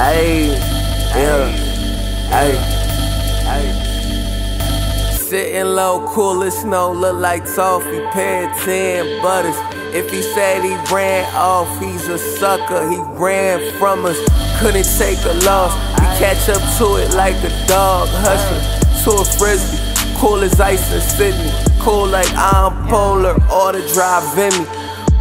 Hey, yeah, hey, hey. Sitting low, cool as snow, look like toffee, pair 10 butters. If he said he ran off, he's a sucker. He ran from us, couldn't take a loss. We catch up to it like a dog, hustling to a frisbee. Cool as ice in Sydney, cool like I'm polar, or to drive in me.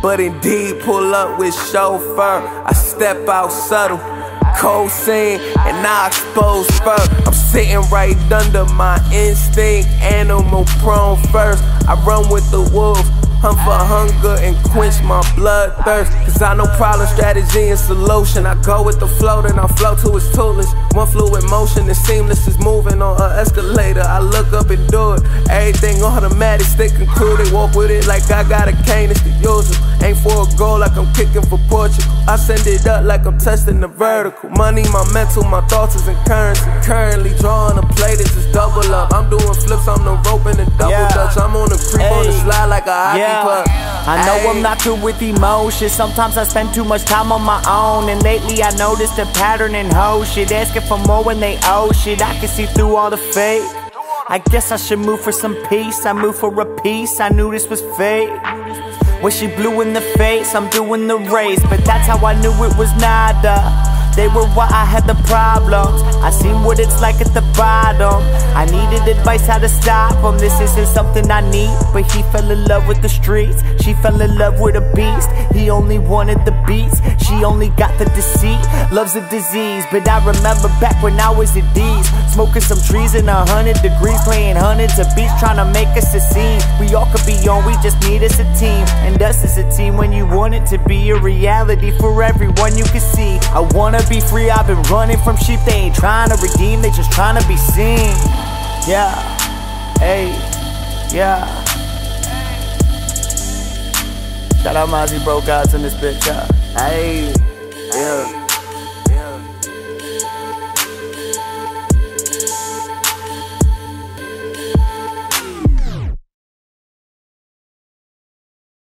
But indeed, pull up with chauffeur. I step out subtle cold and I expose fur. I'm sitting right under my instinct, animal prone first. I run with the wolves. Hunt for hunger and quench my bloodthirst. Cause I know problem, strategy, and solution. I go with the flow, then I flow to its toolings. One fluid motion and seamless is moving on an escalator. I look up and do it. Everything automatic, stick included. Walk with it like I got a cane, it's the usual. Aim for a goal like I'm kicking for Portugal. I send it up like I'm testing the vertical. Money, my mental, my thoughts is in currency. Currently drawing a play that just double up. I'm doing flips on the rope and the double yeah. dutch. I'm on the creep hey. on the slide like a hockey yeah. Puck. I know. I'm not good with emotions. Sometimes I spend too much time on my own. And lately I noticed a pattern in hoe shit. Asking for more when they owe shit. I can see through all the fake. I guess I should move for some peace. I move for a piece. I knew this was fate. When she blew in the face, I'm doing the race. But that's how I knew it was nada. They were why I had the problems. I seen what it's like at the bottom. I needed advice how to stop them. This isn't something I need, but he fell in love with the streets. She fell in love with a beast. He only wanted the beats. She only got the deceit. Love's a disease, but I remember back when I was at D's, smoking some trees in a hundred degrees, playing hundreds of beats, trying to make us a scene. We all could be on, we just need us a team, and us as a team. When you want it to be a reality for everyone, you can see. I wanna be free, I've been running from sheep They ain't trying to redeem, they just trying to be seen. Yeah, hey, yeah. Shout out Mozi Bro Gods in this bitch, yeah. Hey, yeah